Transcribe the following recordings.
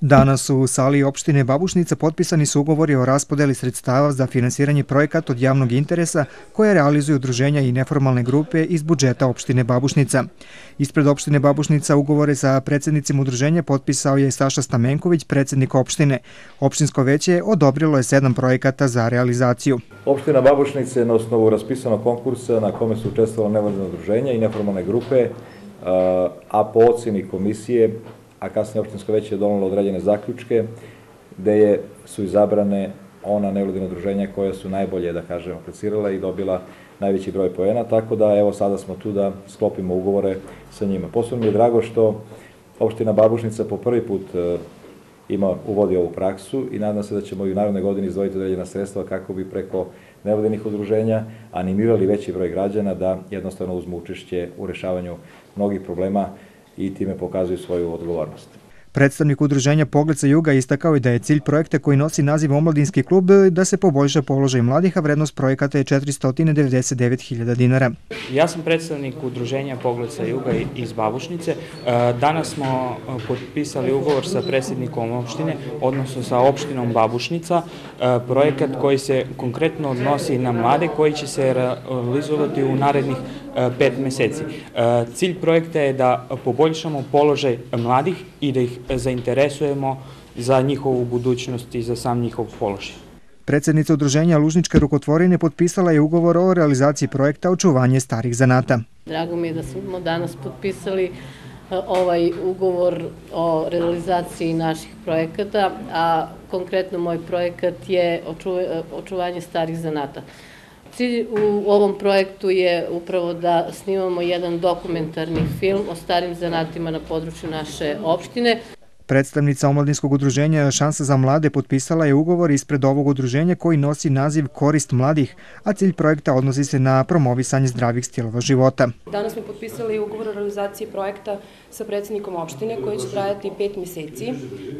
Danas u sali opštine Babušnica potpisani su ugovori o raspodeli sredstava za finansiranje projekata od javnog interesa koje realizuju udruženja i neformalne grupe iz budžeta opštine Babušnica. Ispred opštine Babušnica ugovore sa predsednicima udruženja potpisao je Saša Stamenković, predsednik opštine. Opštinsko veće odobrilo je sedam projekata za realizaciju. Opština Babušnica je na osnovu raspisanog konkursa na kome su učestvovali nevladne udruženja i neformalne grupe, a po oceni komisije a kasnije opštinsko veće je donalo određene zaključke, gde je, su izabrane ona nevladina udruženja koja su najbolje, da kažemo, aplicirala i dobila najveći broj poena, tako da evo sada smo tu da sklopimo ugovore sa njima. Posebno mi je drago što opština Babušnica po prvi put e, ima, uvodi ovu praksu i nadam se da ćemo i u narodne godine izdvojiti određena sredstva kako bi preko nevladinih udruženja animirali veći broj građana da jednostavno uzmu učešće u rešavanju mnogih problema i time pokazuju svoju odgovornost. Predstavnik udruženja Pogled sa juga istakao je da je cilj projekta koji nosi naziv Omladinski klub da se poboljša položaj mladih, a vrednost projekata je 499.000 dinara. Ja sam predstavnik udruženja Pogled sa juga iz Babušnice. E, danas smo e, potpisali ugovor sa predsednikom opštine, odnosno sa opštinom Babušnica, e, projekat koji se konkretno odnosi na mlade koji će se realizovati u narednih pet meseci. Cilj projekta je da poboljšamo položaj mladih i da ih zainteresujemo za njihovu budućnost i za sam njihov položaj. Predsednica udruženja Lužničke rukotvorine potpisala je ugovor o realizaciji projekta očuvanje starih zanata. Drago mi je da smo danas potpisali e, ovaj ugovor o realizaciji naših projekata, a konkretno moj projekat je očuvanje starih zanata. Cilj u ovom projektu je upravo da snimamo jedan dokumentarni film o starim zanatima na području naše opštine. Predstavnica omladinskog udruženja Šansa za mlade potpisala je ugovor ispred ovog udruženja koji nosi naziv Korist mladih, a cilj projekta odnosi se na promovisanje zdravih stilova života. Danas smo potpisali ugovor o realizaciji projekta sa predsednikom opštine koji će trajati pet meseci.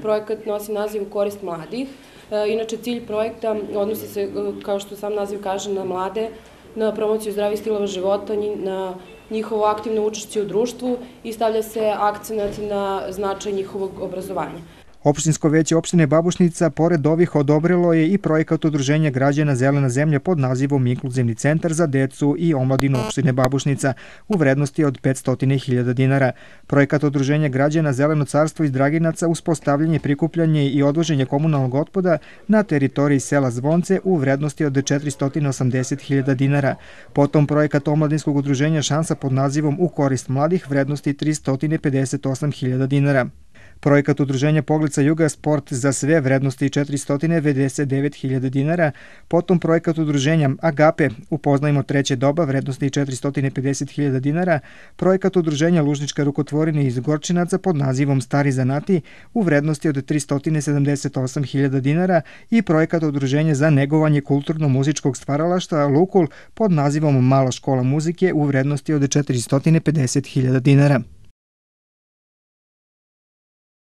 Projekat nosi naziv Korist mladih. E, inače, cilj projekta odnosi se, e, kao što sam naziv kaže, na mlade, na promociju zdravih stilova života, na njihovo aktivno učešće u društvu i stavlja se akcenat na značaj njihovog obrazovanja. Opštinsko veće opštine Babušnica, pored ovih, odobrilo je i projekat Udruženja građana Zelena zemlja pod nazivom Inkluzivni centar za decu i omladinu opštine Babušnica u vrednosti od 500.000 dinara. Projekat Udruženja građana Zeleno carstvo iz Draginaca uspostavljanje, prikupljanje i odvoženje komunalnog otpada na teritoriji sela Zvonce u vrednosti od 480.000 dinara. Potom projekat Omladinskog udruženja Šansa pod nazivom U korist mladih vrednosti 358.000 dinara. Projekat udruženja Poglica Juga Sport za sve vrednosti 499.000 dinara, potom projekat udruženja Agape Upoznajmo treće doba vrednosti 450.000 dinara, projekat udruženja Lužnička rukotvorine iz Gorčinaca pod nazivom Stari zanati u vrednosti od 378.000 dinara. I projekat udruženja za negovanje kulturno-muzičkog stvaralašta Lukul pod nazivom Mala škola muzike u vrednosti od 450.000 dinara.